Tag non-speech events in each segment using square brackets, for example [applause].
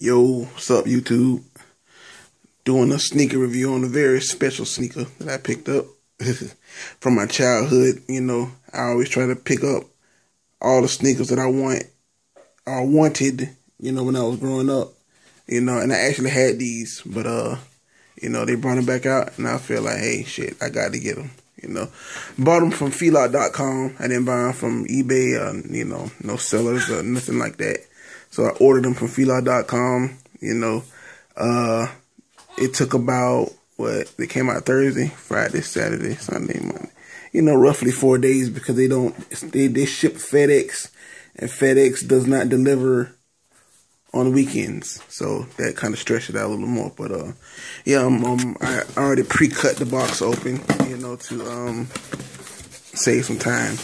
Yo, what's up, YouTube? Doing a sneaker review on a very special sneaker that I picked up [laughs] from my childhood. You know, I always try to pick up all the sneakers that I want or wanted, you know, when I was growing up. You know, and I actually had these, but, uh, you know, they brought them back out, and I feel like, hey, shit, I got to get them. You know, bought them from Fila.com. I didn't buy them from eBay or, you know, no sellers or nothing like that. So I ordered them from Fila.com. You know, uh, it took about what they came out Thursday, Friday, Saturday, Sunday, Monday. You know, roughly four days because they don't they they ship FedEx, and FedEx does not deliver on weekends, so that kind of stretched it out a little more. But uh, yeah, um, um I already pre-cut the box open, you know, to um save some time,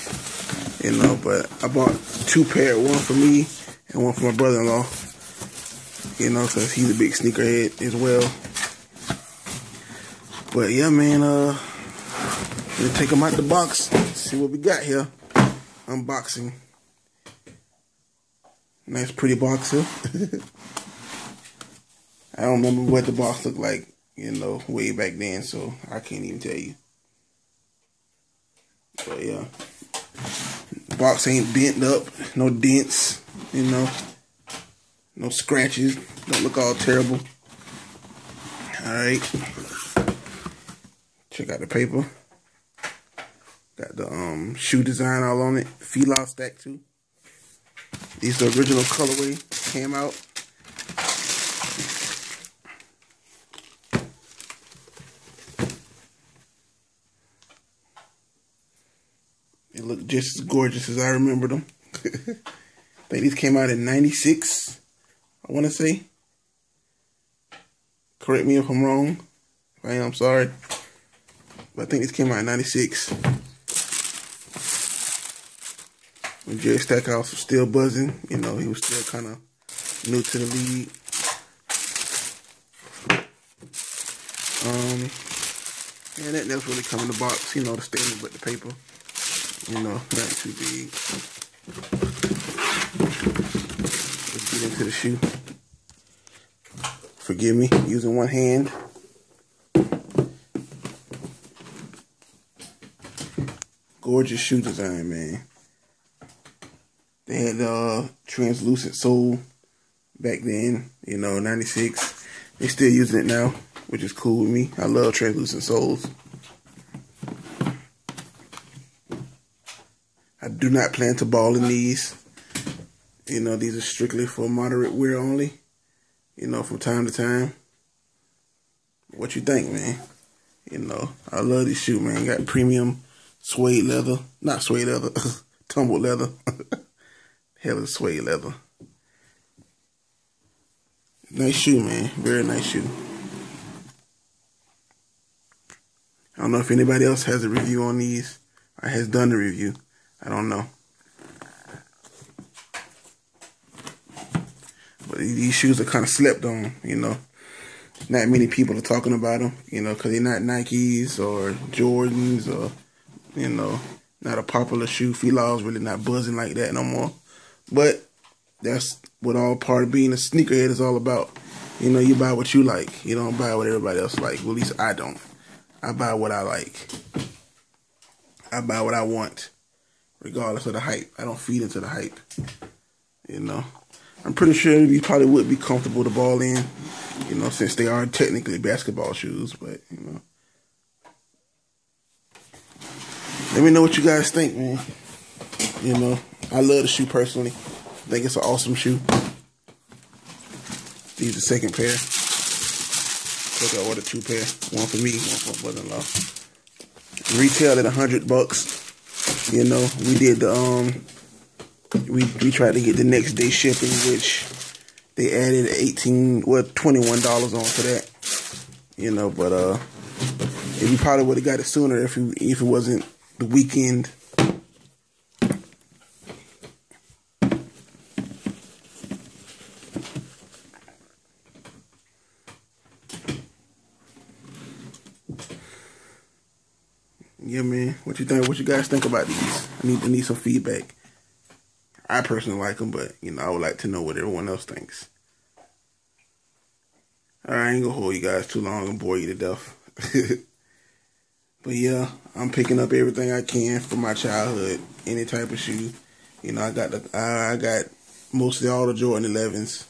you know. But I bought two pair, one for me and one for my brother-in-law. You know, cause he's a big sneakerhead as well. But yeah, man, uh, let take them out the box. See what we got here. Unboxing. Nice, pretty box here. [laughs] I don't remember what the box looked like, you know, way back then, so I can't even tell you. But yeah, box ain't bent up, no dents, you know, no scratches. Don't look all terrible. All right, check out the paper. Got the um shoe design all on it. Fila Stack 2. These the original colorway came out. It looked just as gorgeous as I remember them. [laughs] I think these came out in 96, I want to say. Correct me if I'm wrong. If I am, I'm sorry. But I think these came out in 96. When Jerry Stackhouse was still buzzing, you know, he was still kind of new to the league. Um, yeah, that, that's really come in the box, you know, the standard, but the paper. You know, not too big. Into the shoe. Forgive me, using one hand. Gorgeous shoe design, man. They had uh translucent sole back then, you know, 96. They still using it now, which is cool with me. I love translucent soles. I do not plan to ball in these. You know, these are strictly for moderate wear only. You know, from time to time. What you think, man? You know, I love this shoe, man. Got premium suede leather. Not suede leather. [laughs] tumbled leather. [laughs] Hell of suede leather. Nice shoe, man. Very nice shoe. I don't know if anybody else has a review on these or has done the review. I don't know. These shoes are kind of slept on, you know. Not many people are talking about them, you know, because they're not Nikes or Jordans or, you know, not a popular shoe. Fila's really not buzzing like that no more. But that's what all part of being a sneakerhead is all about. You know, you buy what you like. You don't buy what everybody else like. Well, at least I don't. I buy what I like. I buy what I want regardless of the hype. I don't feed into the hype. You know, I'm pretty sure you probably would be comfortable to ball in. You know, since they are technically basketball shoes, but you know. Let me know what you guys think, man. You know, I love the shoe personally. I think it's an awesome shoe. These the second pair. So I ordered two pair. One for me, one for my brother-in-law. Retail at a hundred bucks. You know, we did the um we we tried to get the next day shipping, which they added eighteen well twenty one dollars on for that. You know, but uh if we probably would have got it sooner if we, if it wasn't the weekend. Yeah, man. What you think? What you guys think about these? I need to need some feedback. I personally like them, but you know, I would like to know what everyone else thinks. I ain't gonna hold you guys too long and bore you to death. [laughs] but yeah, I'm picking up everything I can from my childhood, any type of shoe. You know, I got the I got mostly all the Jordan 11s.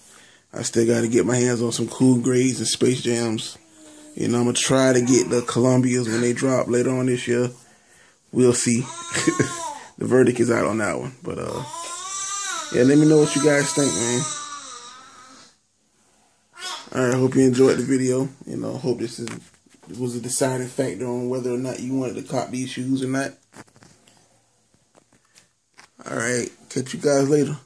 I still got to get my hands on some Cool Greys and Space Jams. You know, I'm gonna try to get the Columbias when they drop later on this year. We'll see. [laughs] the verdict is out on that one, but uh, yeah, let me know what you guys think, man. All right, hope you enjoyed the video. You know, hope this is was a deciding factor on whether or not you wanted to cop these shoes or not. All right, catch you guys later.